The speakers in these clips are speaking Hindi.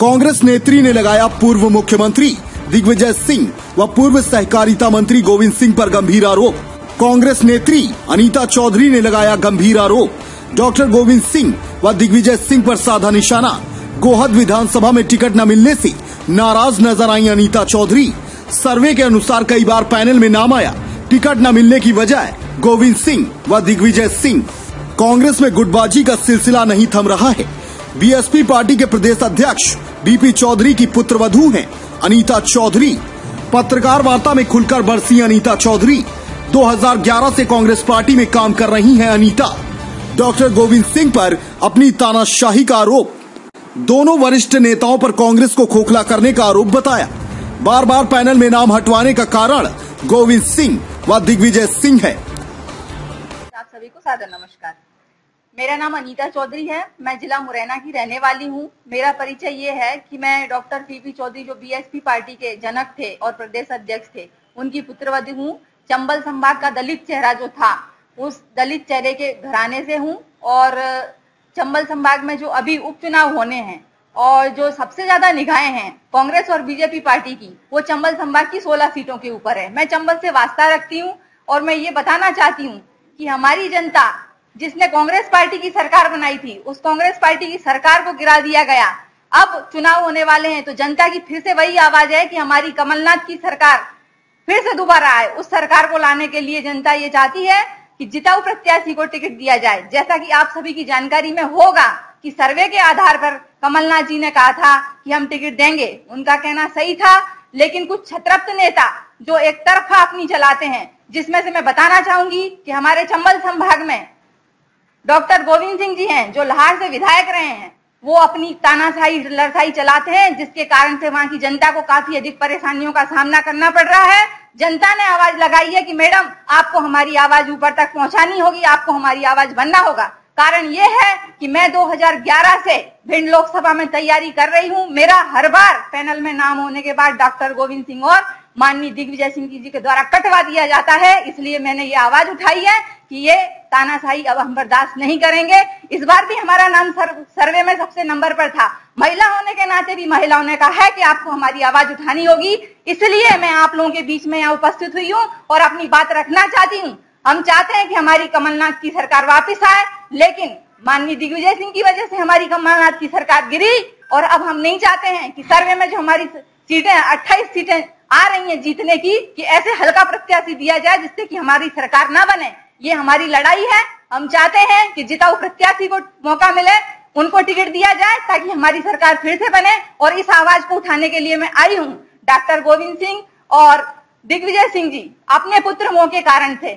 कांग्रेस नेत्री ने लगाया पूर्व मुख्यमंत्री दिग्विजय सिंह व पूर्व सहकारिता मंत्री गोविंद सिंह पर गंभीर आरोप। कांग्रेस नेत्री अनीता चौधरी ने लगाया गंभीर आरोप। डॉक्टर गोविंद सिंह व दिग्विजय सिंह पर साधा निशाना। गोहद विधानसभा में टिकट न मिलने से नाराज़ नज़र आई अनीता चौधरी। सर्वे के अनुसार कई बार पैनल में नाम आया। टिकट न मिलने की वजह गोविंद सिंह व दिग्विजय सिंह। कांग्रेस में गुटबाजी का सिलसिला नहीं थम रहा है। बीएसपी पार्टी के प्रदेश अध्यक्ष बीपी चौधरी की पुत्रवधू हैं, अनीता चौधरी। पत्रकार वार्ता में खुलकर बरसी अनीता चौधरी। 2011 से कांग्रेस पार्टी में काम कर रही हैं अनीता। डॉक्टर गोविंद सिंह पर अपनी तानाशाही का आरोप। दोनों वरिष्ठ नेताओं पर कांग्रेस को खोखला करने का आरोप बताया। बार बार पैनल में नाम हटवाने का कारण गोविंद सिंह व दिग्विजय सिंह है। आप सभी को सादर नमस्कार। मेरा नाम अनीता चौधरी है, मैं जिला मुरैना की रहने वाली हूँ। मेरा परिचय ये है कि मैं डॉक्टर पीपी चौधरी, जो बीएसपी पार्टी के जनक थे और प्रदेश अध्यक्ष थे, उनकी पुत्रवधि हूँ। चंबल संभाग का दलित चेहरा जो था, उस दलित चेहरे के घराने से हूँ और चंबल संभाग में जो अभी उपचुनाव होने हैं और जो सबसे ज़्यादा निगाहें हैं कांग्रेस और बीजेपी पार्टी की, वो चंबल संभाग की 16 सीटों के ऊपर है। मैं चंबल से वास्ता रखती हूँ और मैं ये बताना चाहती हूँ कि हमारी जनता जिसने कांग्रेस पार्टी की सरकार बनाई थी, उस कांग्रेस पार्टी की सरकार को गिरा दिया गया। अब चुनाव होने वाले हैं तो जनता की फिर से वही आवाज़ है कि हमारी कमलनाथ की सरकार फिर से दोबारा आए। उस सरकार को लाने के लिए जनता ये चाहती है कि जिताऊ प्रत्याशी को टिकट दिया जाए। जैसा कि आप सभी की जानकारी में होगा कि सर्वे के आधार पर कमलनाथ जी ने कहा था कि हम टिकट देंगे। उनका कहना सही था, लेकिन कुछ छत्रप्त नेता जो एक तरफा अपनी चलाते हैं, जिसमें से मैं बताना चाहूँगी कि हमारे चंबल संभाग में डॉक्टर गोविंद सिंह जी हैं, जो लाहौर से विधायक रहे हैं, वो अपनी तानाशाही लड़साई चलाते हैं, जिसके कारण से वहाँ की जनता को काफ़ी अधिक परेशानियों का सामना करना पड़ रहा है। जनता ने आवाज़ लगाई है कि मैडम, आपको हमारी आवाज़ ऊपर तक पहुंचानी होगी, आपको हमारी आवाज़ बनना होगा। कारण ये है कि मैं 2011 से भिंड लोकसभा में तैयारी कर रही हूँ। मेरा हर बार पैनल में नाम होने के बाद डॉक्टर गोविंद सिंह और माननीय दिग्विजय सिंह जी के द्वारा कटवा दिया जाता है। इसलिए मैंने ये आवाज़ उठाई है कि ये तानाशाही अब हम बर्दाश्त नहीं करेंगे। इस बार भी हमारा नाम सर, सर्वे में सबसे नंबर पर था। महिला होने के नाते भी महिलाओं ने कहा है कि आपको हमारी आवाज़ उठानी होगी। इसलिए मैं आप लोगों के बीच में यहाँ उपस्थित हुई हूँ और अपनी बात रखना चाहती हूँ। हम चाहते हैं कि हमारी कमलनाथ की सरकार वापिस आए। लेकिन माननीय दिग्विजय सिंह की वजह से हमारी कमलनाथ की सरकार गिरी और अब हम नहीं चाहते हैं कि सर्वे में जो हमारी सीटें, अट्ठाईस सीटें आ रही हैं जीतने की, कि ऐसे हल्का प्रत्याशी दिया जाए जिससे कि हमारी सरकार ना बने। ये हमारी लड़ाई है। हम चाहते हैं कि जिताऊ प्रत्याशी को मौका मिले, उनको टिकट दिया जाए ताकि हमारी सरकार फिर से बने। और इस आवाज़ को उठाने के लिए मैं आई हूँ डॉक्टर गोविंद सिंह और दिग्विजय सिंह जी, अपने पुत्र मोह के कारण थे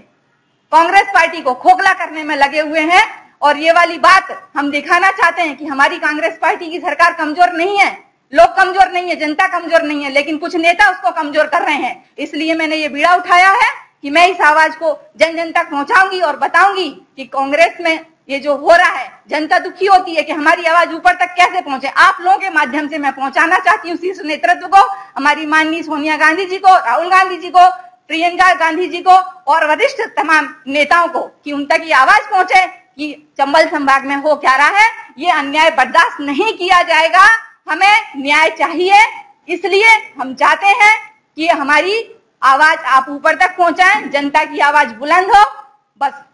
कांग्रेस पार्टी को खोखला करने में लगे हुए हैं। और ये वाली बात हम दिखाना चाहते हैं कि हमारी कांग्रेस पार्टी की सरकार कमज़ोर नहीं है। लोग कमज़ोर नहीं है, जनता कमज़ोर नहीं है, लेकिन कुछ नेता उसको कमज़ोर कर रहे हैं। इसलिए मैंने ये बीड़ा उठाया है कि मैं इस आवाज़ को जन जन तक पहुंचाऊँगी और बताऊँगी कि कांग्रेस में ये जो हो रहा है, जनता दुखी होती है कि हमारी आवाज़ ऊपर तक कैसे पहुँचे। आप लोगों के माध्यम से मैं पहुंचाना चाहती हूँ शीर्ष नेतृत्व को, हमारी माननीय सोनिया गांधी जी को, राहुल गांधी जी को, प्रियंका गांधी जी को और वरिष्ठ तमाम नेताओं को कि उन तक ये आवाज़ पहुँचे। कि चंबल संभाग में हो क्या रहा है? ये अन्याय बर्दाश्त नहीं किया जाएगा। हमें न्याय चाहिए। इसलिए हम चाहते हैं कि हमारी आवाज़ आप ऊपर तक पहुंचाएँ, जनता की आवाज़ बुलंद हो। बस